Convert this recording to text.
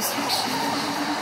Distraction.